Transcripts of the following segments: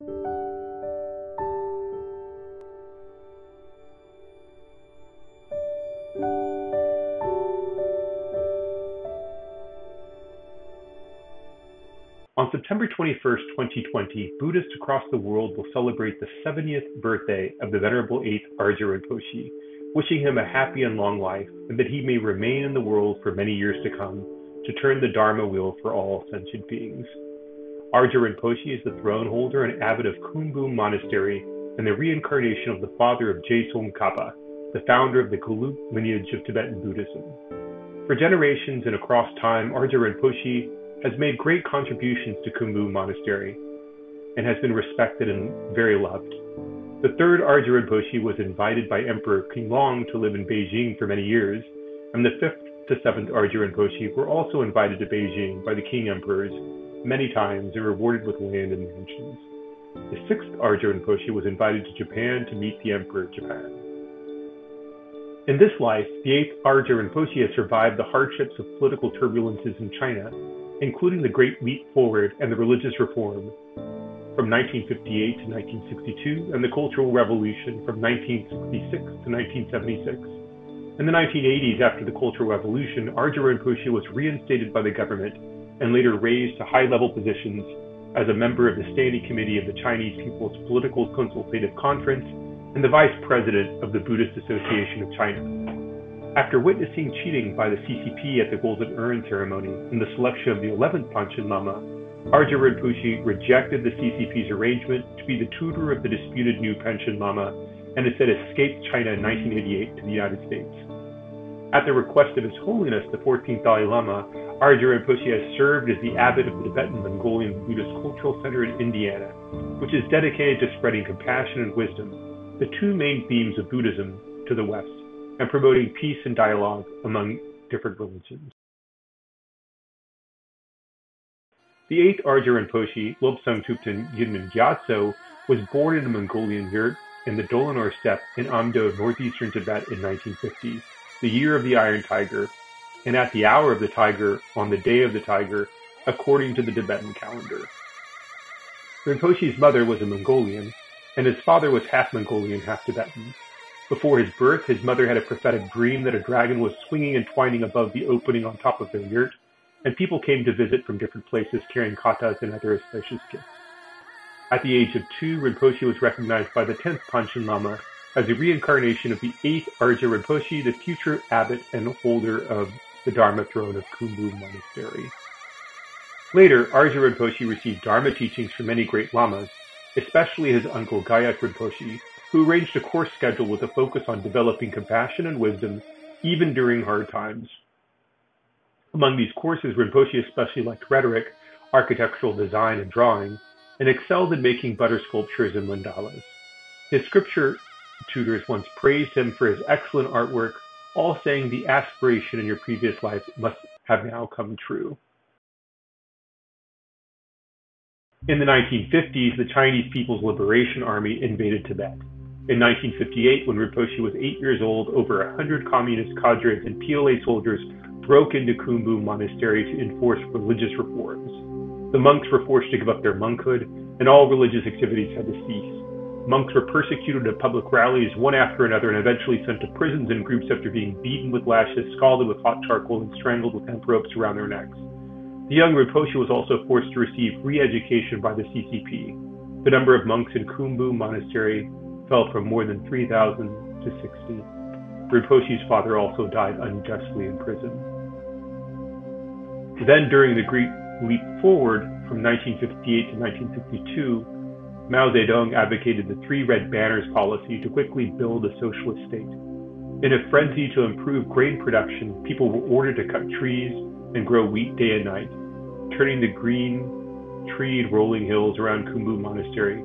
On September 21, 2020, Buddhists across the world will celebrate the 70th birthday of the Venerable 8th Arjia Rinpoche, wishing him a happy and long life, and that he may remain in the world for many years to come to turn the Dharma wheel for all sentient beings. Arjia Rinpoche is the throne holder and abbot of Kumbum Monastery and the reincarnation of the father of Je Tsongkhapa, the founder of the Gelug lineage of Tibetan Buddhism. For generations and across time, Arjia Rinpoche has made great contributions to Kumbum Monastery and has been respected and very loved. The third Arjia Rinpoche was invited by Emperor Qianlong to live in Beijing for many years, and the fifth to seventh Arjia Rinpoche were also invited to Beijing by the Qing Emperors many times and rewarded with land and mansions. The sixth Arjia Rinpoche was invited to Japan to meet the Emperor of Japan. In this life, the eighth Arjia Rinpoche has survived the hardships of political turbulences in China including the Great Leap Forward and the Religious Reform from 1958 to 1962, and the Cultural Revolution from 1966 to 1976. In the 1980s, after the Cultural Revolution, Arjia Rinpoche was reinstated by the government and later raised to high level positions as a member of the Standing Committee of the Chinese People's Political Consultative Conference and the Vice President of the Buddhist Association of China. After witnessing cheating by the CCP at the Golden Urn ceremony in the selection of the 11th Panchen Lama, Arjia Rinpoche rejected the CCP's arrangement to be the tutor of the disputed new Panchen Lama and instead escaped China in 1988 to the United States. At the request of His Holiness the 14th Dalai Lama, Arjia Rinpoche has served as the abbot of the Tibetan Mongolian Buddhist Cultural Center in Indiana, which is dedicated to spreading compassion and wisdom, the two main themes of Buddhism, to the West and promoting peace and dialogue among different religions. The eighth Arjia Rinpoche, Lobsang Tubten Jigme Gyatso, was born in a Mongolian yurt in the Dolonur steppe in Amdo, northeastern Tibet in 1950, the year of the Iron Tiger, and at the hour of the tiger on the day of the tiger, according to the Tibetan calendar. Rinpoche's mother was a Mongolian, and his father was half Mongolian, half Tibetan. Before his birth, his mother had a prophetic dream that a dragon was swinging and twining above the opening on top of their yurt, and people came to visit from different places carrying katas and other auspicious gifts. At the age of two, Rinpoche was recognized by the 10th Panchen Lama as a reincarnation of the 8th Arjia Rinpoche, the future abbot and holder of the Dharma throne of Kumbum Monastery. Later, Arjia Rinpoche received Dharma teachings from many great lamas, especially his uncle Gyayak Rinpoche, who arranged a course schedule with a focus on developing compassion and wisdom even during hard times. Among these courses, Rinpoche especially liked rhetoric, architectural design, and drawing, and excelled in making butter sculptures and mandalas. His scripture tutors once praised him for his excellent artwork, all saying the aspiration in your previous life must have now come true. In the 1950s, the Chinese People's Liberation Army invaded Tibet. In 1958, when Rinpoche was eight years old, over a hundred communist cadres and PLA soldiers broke into Kumbum Monastery to enforce religious reforms. The monks were forced to give up their monkhood, and all religious activities had to cease. Monks were persecuted at public rallies one after another and eventually sent to prisons in groups after being beaten with lashes, scalded with hot charcoal, and strangled with hemp ropes around their necks. The young Rinpoche was also forced to receive re education by the CCP. The number of monks in Kumbum Monastery fell from more than 3,000 to 60. Rinpoche's father also died unjustly in prison. Then, during the Great Leap Forward from 1958 to 1962, Mao Zedong advocated the Three Red Banners policy to quickly build a socialist state. In a frenzy to improve grain production, people were ordered to cut trees and grow wheat day and night, turning the green, treed rolling hills around Kumbum Monastery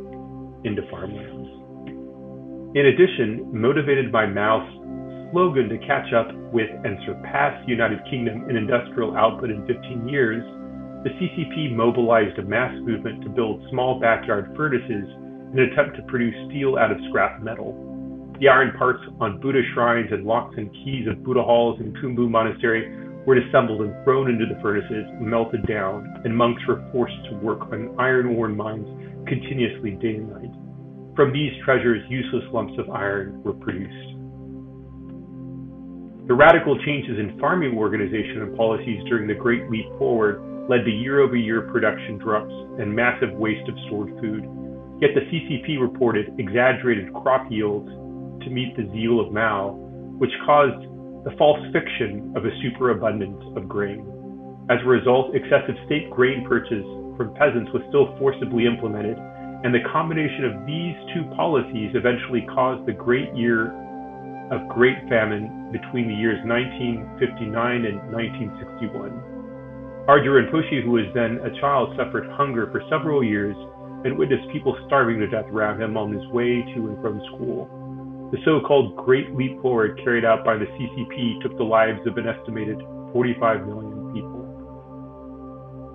into farmlands. In addition, motivated by Mao's slogan to catch up with and surpass the United Kingdom in industrial output in 15 years, the CCP mobilized a mass movement to build small backyard furnaces in an attempt to produce steel out of scrap metal. The iron parts on Buddha shrines and locks and keys of Buddha halls in Kumbum Monastery were assembled and thrown into the furnaces, melted down, and monks were forced to work on iron ore mines continuously day and night. From these treasures, useless lumps of iron were produced. The radical changes in farming organization and policies during the Great Leap Forward led to year-over-year production drops and massive waste of stored food. Yet the CCP reported exaggerated crop yields to meet the zeal of Mao, which caused the false fiction of a superabundance of grain. As a result, excessive state grain purchase from peasants was still forcibly implemented, and the combination of these two policies eventually caused the great year of great famine between the years 1959 and 1961. Arjia Rinpoche, who was then a child, suffered hunger for several years and witnessed people starving to death around him on his way to and from school. The so-called Great Leap Forward carried out by the CCP took the lives of an estimated 45 million people.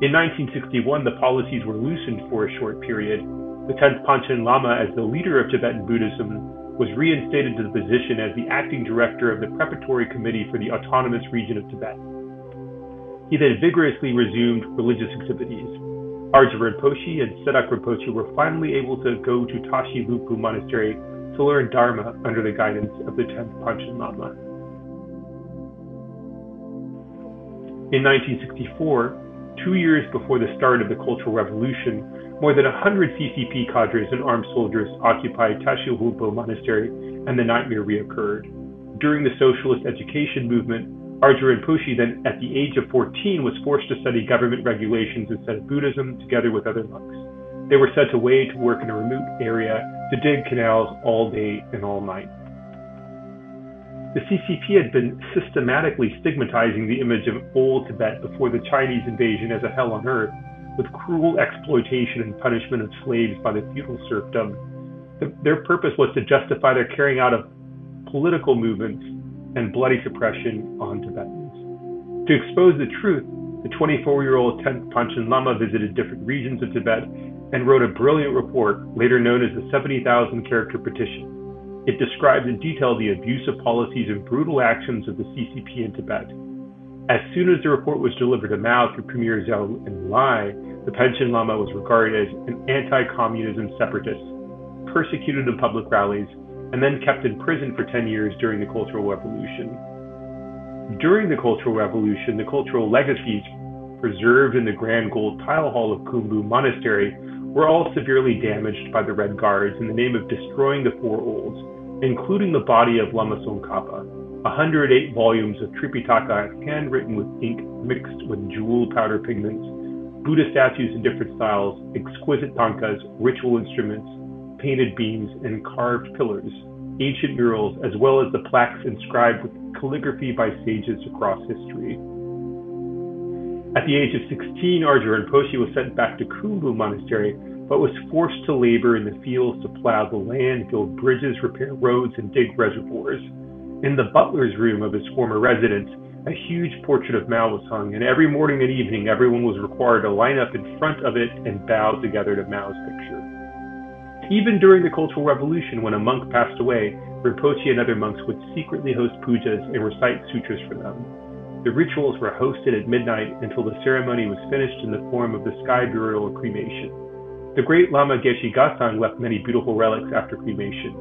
In 1961, the policies were loosened for a short period. The 10th Panchen Lama, as the leader of Tibetan Buddhism, was reinstated to the position as the acting director of the Preparatory Committee for the Autonomous Region of Tibet. He then vigorously resumed religious activities. Arjia Rinpoche and Sedak Rinpoche were finally able to go to Tashi Lhunpo Monastery to learn Dharma under the guidance of the 10th Panchen Lama. In 1964, two years before the start of the Cultural Revolution, more than 100 CCP cadres and armed soldiers occupied Tashi Lhunpo Monastery, and the nightmare reoccurred. During the socialist education movement, Arjia Rinpoche then, at the age of 14, was forced to study government regulations instead of Buddhism together with other monks. They were sent away to work in a remote area to dig canals all day and all night. The CCP had been systematically stigmatizing the image of old Tibet before the Chinese invasion as a hell on earth, with cruel exploitation and punishment of slaves by the feudal serfdom. The, their purpose was to justify their carrying out of political movements and bloody suppression on Tibetans. To expose the truth, the 24 year old 10th Panchen Lama visited different regions of Tibet and wrote a brilliant report, later known as the 70,000 character petition. It describes in detail the abusive policies and brutal actions of the CCP in Tibet. As soon as the report was delivered to Mao through Premier Zhou Enlai, the Panchen Lama was regarded as an anti-communism separatist, persecuted in public rallies, and then kept in prison for 10 years during the Cultural Revolution. During the Cultural Revolution, the cultural legacies preserved in the Grand Gold Tile Hall of Kumbum Monastery were all severely damaged by the Red Guards in the name of destroying the Four Olds, including the body of Lama Tsongkhapa, 108 volumes of Tripitaka handwritten with ink mixed with jewel powder pigments, Buddha statues in different styles, exquisite thangkas, ritual instruments, painted beams, and carved pillars, ancient murals, as well as the plaques inscribed with calligraphy by sages across history. At the age of 16, Arjia Rinpoche was sent back to Kumbum Monastery, but was forced to labor in the fields to plow the land, build bridges, repair roads, and dig reservoirs. In the butler's room of his former residence, a huge portrait of Mao was hung, and every morning and evening everyone was required to line up in front of it and bow together to Mao's picture. Even during the Cultural Revolution, when a monk passed away, Rinpoche and other monks would secretly host pujas and recite sutras for them. The rituals were hosted at midnight until the ceremony was finished in the form of the sky burial or cremation. The great Lama Geshe Gesang left many beautiful relics after cremation.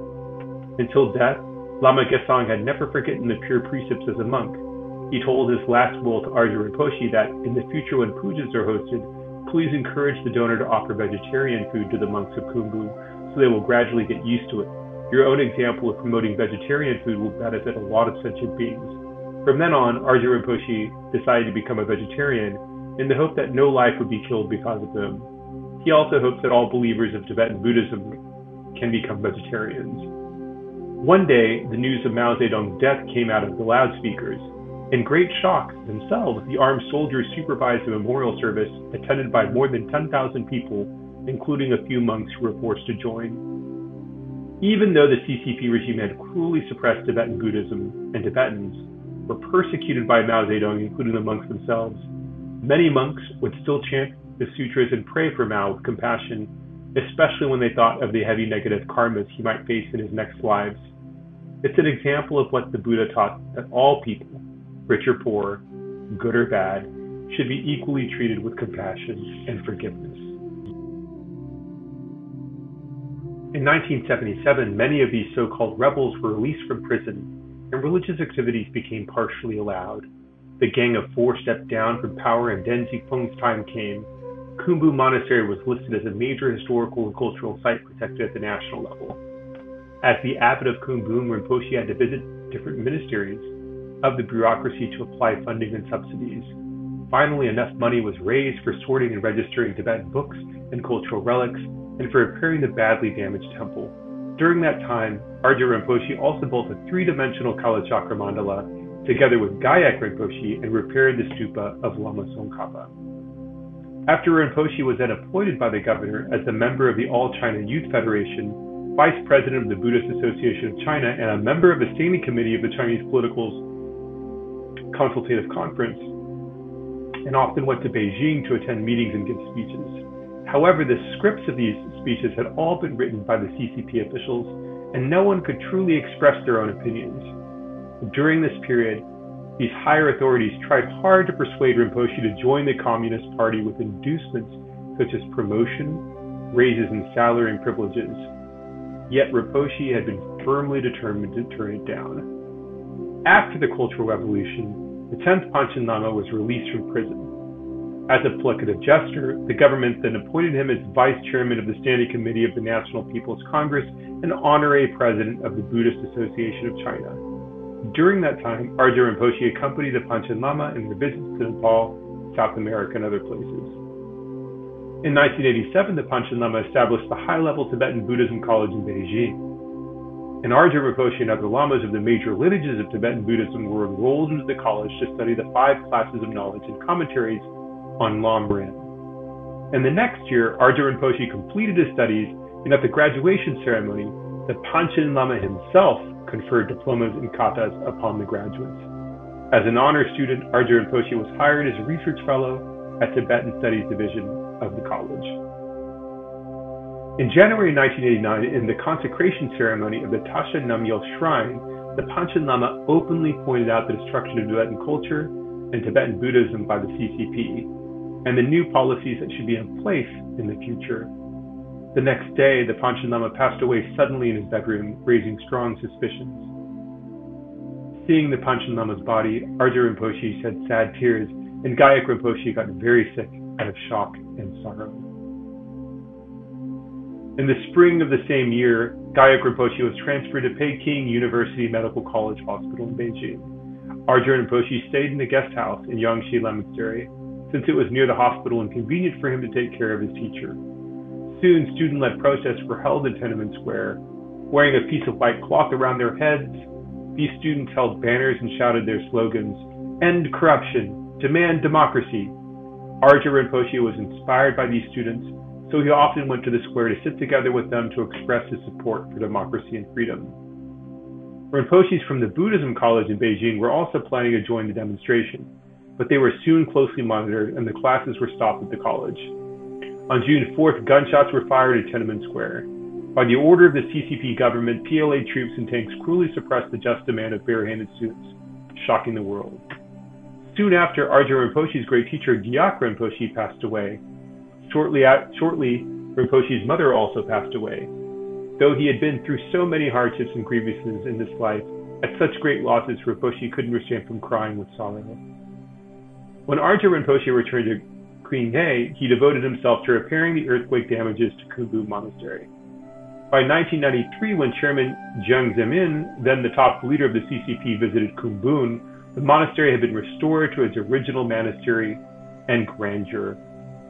Until death, Lama Gesang had never forgotten the pure precepts as a monk. He told his last will to Arjia Rinpoche that in the future when pujas are hosted, please encourage the donor to offer vegetarian food to the monks of Kumbum so they will gradually get used to it. Your own example of promoting vegetarian food will benefit a lot of sentient beings. From then on, Arjia Rinpoche decided to become a vegetarian in the hope that no life would be killed because of him. He also hopes that all believers of Tibetan Buddhism can become vegetarians. One day, the news of Mao Zedong's death came out of the loudspeakers. In great shock themselves, the armed soldiers supervised a memorial service attended by more than 10,000 people, including a few monks who were forced to join. Even though the CCP regime had cruelly suppressed Tibetan Buddhism and Tibetans, were persecuted by Mao Zedong, including the monks themselves. Many monks would still chant the sutras and pray for Mao with compassion, especially when they thought of the heavy negative karmas he might face in his next lives. It's an example of what the Buddha taught that all people, rich or poor, good or bad, should be equally treated with compassion and forgiveness. In 1977, many of these so called rebels were released from prison, and religious activities became partially allowed. The Gang of Four stepped down from power, and Deng Xiaoping's time came. Kumbum Monastery was listed as a major historical and cultural site protected at the national level. As the abbot of Kumbum, Rinpoche had to visit different ministries of the bureaucracy to apply funding and subsidies. Finally, enough money was raised for sorting and registering Tibetan books and cultural relics, and for repairing the badly damaged temple. During that time, Arjia Rinpoche also built a three-dimensional Kalachakra mandala together with Gyayak Rinpoche and repaired the stupa of Lama Tsongkhapa. After Rinpoche was then appointed by the governor as a member of the All China Youth Federation, vice president of the Buddhist Association of China, and a member of the standing committee of the Chinese Political Consultative Conference, and often went to Beijing to attend meetings and give speeches. However, the scripts of these speeches had all been written by the CCP officials, and no one could truly express their own opinions. During this period, these higher authorities tried hard to persuade Rinpoche to join the Communist Party with inducements such as promotion, raises in salary and privileges. Yet Rinpoche had been firmly determined to turn it down. After the Cultural Revolution, the 10th Panchen Lama was released from prison. As a placative gesture, the government then appointed him as vice chairman of the Standing Committee of the National People's Congress and honorary president of the Buddhist Association of China. During that time, Arjia Rinpoche accompanied the Panchen Lama in their visits to Nepal, South America, and other places. In 1987, the Panchen Lama established the high-level Tibetan Buddhism College in Beijing and Arjia Rinpoche and other lamas of the major lineages of Tibetan Buddhism were enrolled into the college to study the five classes of knowledge and commentaries on Lamrim. And the next year, Arjia Rinpoche completed his studies, and at the graduation ceremony, the Panchen Lama himself conferred diplomas and katas upon the graduates. As an honor student, Arjia Rinpoche was hired as a research fellow at Tibetan Studies Division of the college. In January 1989, in the consecration ceremony of the Tasha Namgyal Shrine, the Panchen Lama openly pointed out the destruction of Tibetan culture and Tibetan Buddhism by the CCP, and the new policies that should be in place in the future. The next day, the Panchen Lama passed away suddenly in his bedroom, raising strong suspicions. Seeing the Panchen Lama's body, Arjia Rinpoche shed sad tears, and Gyayak Rinpoche got very sick out of shock and sorrow. In the spring of the same year, Gyayak Rinpoche was transferred to Peking University Medical College Hospital in Beijing. Arjia Rinpoche stayed in the guest house in Yangshi Monastery, since it was near the hospital and convenient for him to take care of his teacher. Soon, student-led protests were held in Tiananmen Square. Wearing a piece of white cloth around their heads, these students held banners and shouted their slogans, End corruption! Demand democracy! Arjia Rinpoche was inspired by these students so he often went to the square to sit together with them to express his support for democracy and freedom. Rinpoches from the Buddhism College in Beijing were also planning to join the demonstration, but they were soon closely monitored and the classes were stopped at the college. On June 4th, gunshots were fired at Tiananmen Square. By the order of the CCP government, PLA troops and tanks cruelly suppressed the just demand of barehanded students, shocking the world. Soon after, Arjia Rinpoche's great teacher Gyayak Rinpoche passed away, Shortly, at, shortly, Rinpoche's mother also passed away. Though he had been through so many hardships and grievances in this life, at such great losses, Rinpoche couldn't restrain from crying with sorrow. When Arjia Rinpoche returned to Qinghai, he devoted himself to repairing the earthquake damages to Kumbum Monastery. By 1993, when Chairman Jiang Zemin, then the top leader of the CCP, visited Kumbum, the monastery had been restored to its original monastery and grandeur.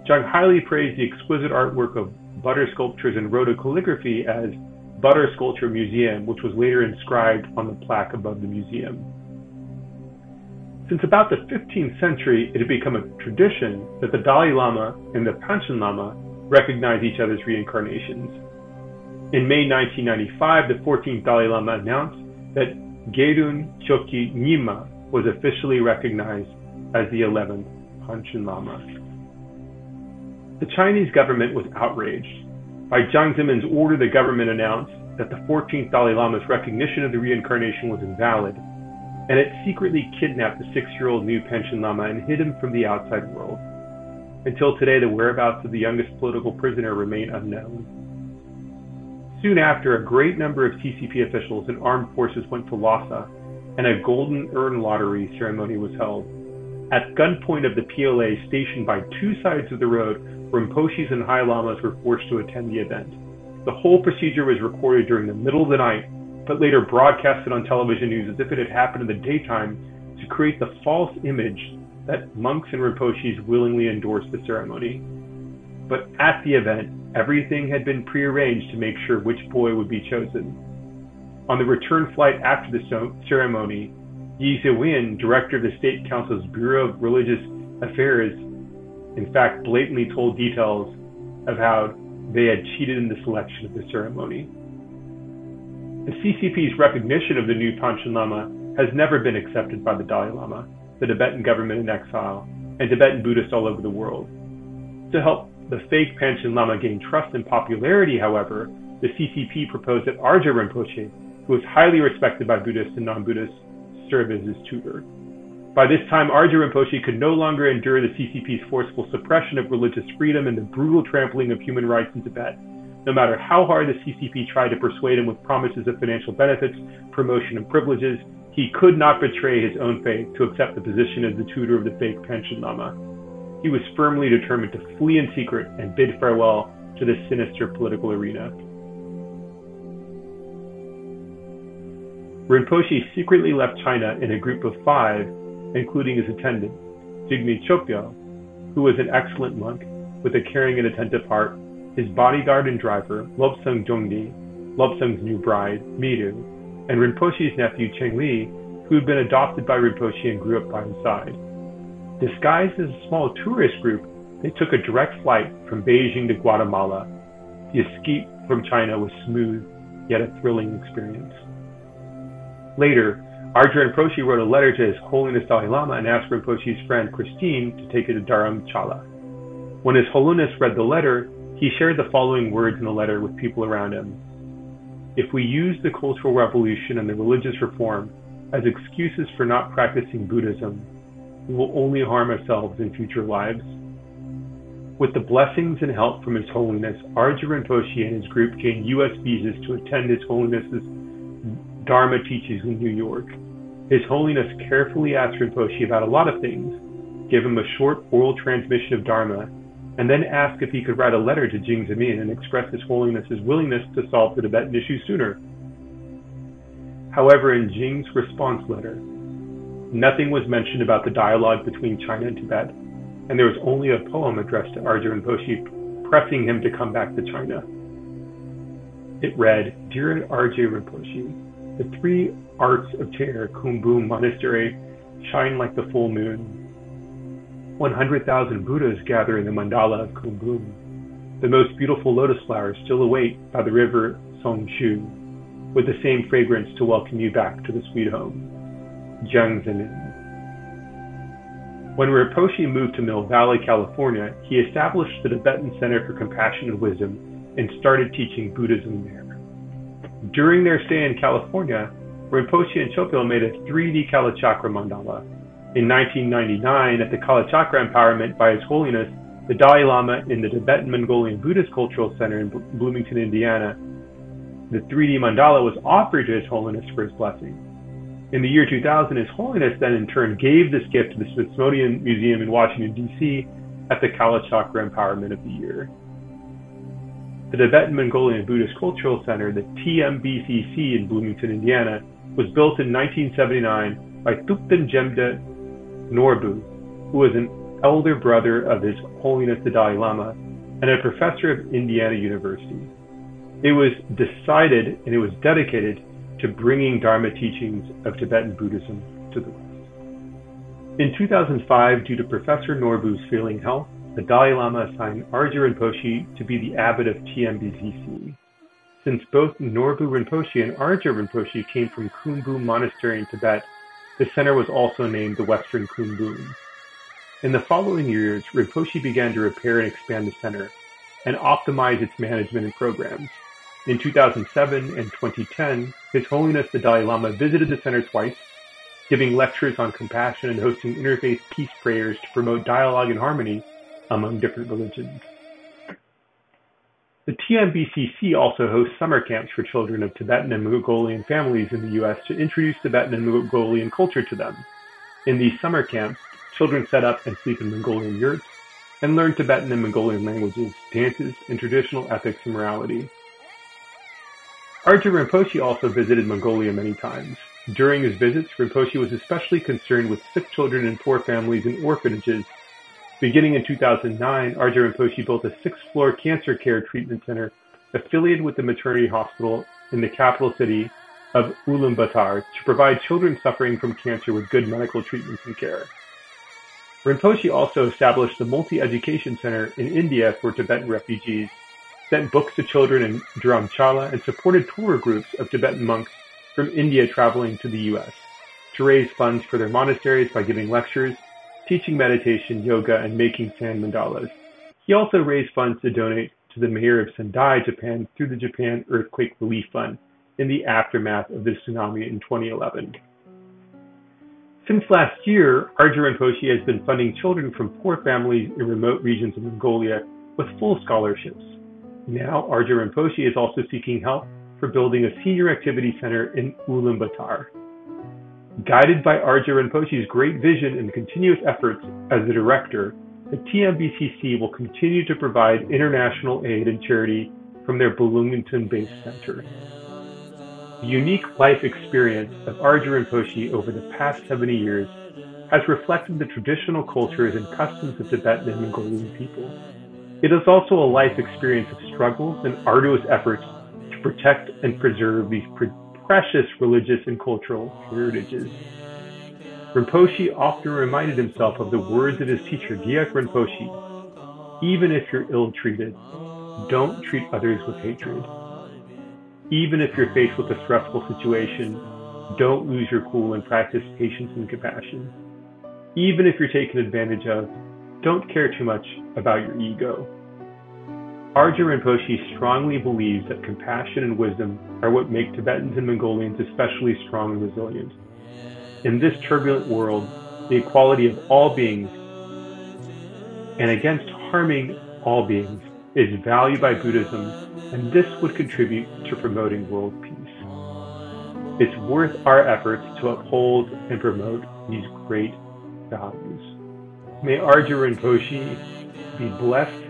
Jiang highly praised the exquisite artwork of butter sculptures and wrote a calligraphy as Butter Sculpture Museum, which was later inscribed on the plaque above the museum. Since about the 15th century, it had become a tradition that the Dalai Lama and the Panchen Lama recognize each other's reincarnations. In May 1995, the 14th Dalai Lama announced that Gedun Choki Nyima was officially recognized as the 11th Panchen Lama. The Chinese government was outraged. By Jiang Zemin's order, the government announced that the 14th Dalai Lama's recognition of the reincarnation was invalid. And it secretly kidnapped the six-year-old new Panchen Lama and hid him from the outside world. Until today, the whereabouts of the youngest political prisoner remain unknown. Soon after, a great number of CCP officials and armed forces went to Lhasa, and a golden urn lottery ceremony was held. At gunpoint of the PLA stationed by two sides of the road, Rinpoches and High Lamas were forced to attend the event. The whole procedure was recorded during the middle of the night, but later broadcasted on television news as if it had happened in the daytime to create the false image that monks and Rinpoches willingly endorsed the ceremony. But at the event, everything had been prearranged to make sure which boy would be chosen. On the return flight after the ceremony, Ye Xiaowen, director of the State Council's Bureau of Religious Affairs, in fact blatantly told details of how they had cheated in the selection of the ceremony. The CCP's recognition of the new Panchen Lama has never been accepted by the Dalai Lama, the Tibetan government in exile, and Tibetan Buddhists all over the world. To help the fake Panchen Lama gain trust and popularity, however, the CCP proposed that Arjia Rinpoche, who was highly respected by Buddhists and non-Buddhists, serve as his tutor. By this time, Arjia Rinpoche could no longer endure the CCP's forceful suppression of religious freedom and the brutal trampling of human rights in Tibet. No matter how hard the CCP tried to persuade him with promises of financial benefits, promotion, and privileges, he could not betray his own faith to accept the position as the tutor of the fake Panchen Lama. He was firmly determined to flee in secret and bid farewell to this sinister political arena. Rinpoche secretly left China in a group of five including his attendant, Jigme Chokyo, who was an excellent monk with a caring and attentive heart, his bodyguard and driver, Lobsang Jongdi, Lobsang's new bride, Miru, and Rinpoche's nephew Chengli, who had been adopted by Rinpoche and grew up by his side. Disguised as a small tourist group, they took a direct flight from Beijing to Guatemala. The escape from China was smooth, yet a thrilling experience. Later, Arjia Rinpoche wrote a letter to His Holiness Dalai Lama and asked Rinpoche's friend Christine to take it to Dharamshala. When His Holiness read the letter, he shared the following words in the letter with people around him. If we use the Cultural Revolution and the religious reform as excuses for not practicing Buddhism, we will only harm ourselves in future lives. With the blessings and help from His Holiness, Arjia Rinpoche and his group gained U.S. visas to attend His Holiness's Dharma teachings in New York. His Holiness carefully asked Rinpoche about a lot of things, gave him a short oral transmission of Dharma, and then asked if he could write a letter to Jiang Zemin and express His Holiness's willingness to solve the Tibetan issue sooner. However, in Jiang's response letter, nothing was mentioned about the dialogue between China and Tibet, and there was only a poem addressed to Arjia Rinpoche pressing him to come back to China. It read, Dear Arjia Rinpoche, the three arts of Chair Kumbum Monastery shine like the full moon. 100,000 Buddhas gather in the mandala of Kumbum. The most beautiful lotus flowers still await by the river Songshu, with the same fragrance to welcome you back to the sweet home. Jiang Zemin. When Rinpoche moved to Mill Valley, California, he established the Tibetan Center for Compassion and Wisdom and started teaching Buddhism there. During their stay in California, Rinpoche and Chögyal made a 3D Kalachakra mandala. In 1999, at the Kalachakra Empowerment by His Holiness, the Dalai Lama in the Tibetan Mongolian Buddhist Cultural Center in Bloomington, Indiana, the 3D mandala was offered to His Holiness for his blessing. In the year 2000, His Holiness then in turn gave this gift to the Smithsonian Museum in Washington, D.C. at the Kalachakra Empowerment of the Year. The Tibetan Mongolian Buddhist Cultural Center, the TMBCC in Bloomington, Indiana, was built in 1979 by Thupten Jigme Norbu, who was an elder brother of His Holiness the Dalai Lama and a professor of Indiana University. It was decided and it was dedicated to bringing Dharma teachings of Tibetan Buddhism to the West. In 2005, due to Professor Norbu's failing health, the Dalai Lama assigned Arjia Rinpoche to be the abbot of TMBCC. Since both Norbu Rinpoche and Arjia Rinpoche came from Kumbum Monastery in Tibet, the center was also named the Western Kumbum. In the following years, Rinpoche began to repair and expand the center and optimize its management and programs. In 2007 and 2010, His Holiness the Dalai Lama visited the center twice, giving lectures on compassion and hosting interfaith peace prayers to promote dialogue and harmony among different religions. The TMBCC also hosts summer camps for children of Tibetan and Mongolian families in the U.S. to introduce Tibetan and Mongolian culture to them. In these summer camps, children set up and sleep in Mongolian yurts and learn Tibetan and Mongolian languages, dances, and traditional ethics and morality. Arjia Rinpoche also visited Mongolia many times. During his visits, Rinpoche was especially concerned with sick children and poor families in orphanages Beginning in 2009, Arjia Rinpoche built a six-floor cancer care treatment center affiliated with the maternity hospital in the capital city of Ulaanbaatar to provide children suffering from cancer with good medical treatments and care. Rinpoche also established the Multi-Education Center in India for Tibetan refugees, sent books to children in Dharamshala, and supported tour groups of Tibetan monks from India traveling to the U.S. to raise funds for their monasteries by giving lectures teaching meditation, yoga, and making sand mandalas. He also raised funds to donate to the mayor of Sendai, Japan through the Japan Earthquake Relief Fund in the aftermath of the tsunami in 2011. Since last year, Arjia Rinpoche has been funding children from poor families in remote regions of Mongolia with full scholarships. Now, Arjia Rinpoche is also seeking help for building a senior activity center in Ulaanbaatar. Guided by Arjia Rinpoche's great vision and continuous efforts as the director, the TMBCC will continue to provide international aid and charity from their Bloomington-based center. The unique life experience of Arjia Rinpoche over the past 70 years has reflected the traditional cultures and customs of Tibetan and Mongolian people. It is also a life experience of struggles and arduous efforts to protect and preserve these precious religious and cultural heritages. Rinpoche often reminded himself of the words of his teacher, Gyayak Rinpoche Even if you're ill treated, don't treat others with hatred. Even if you're faced with a stressful situation, don't lose your cool and practice patience and compassion. Even if you're taken advantage of, don't care too much about your ego. Arjia Rinpoche strongly believes that compassion and wisdom are what make Tibetans and Mongolians especially strong and resilient. In this turbulent world, the equality of all beings and against harming all beings is valued by Buddhism, and this would contribute to promoting world peace. It's worth our efforts to uphold and promote these great values. May Arjia Rinpoche be blessed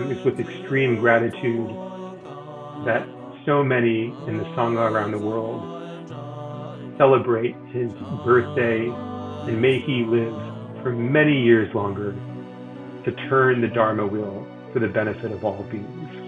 it's with extreme gratitude that so many in the Sangha around the world celebrate his birthday and may he live for many years longer to turn the Dharma wheel for the benefit of all beings.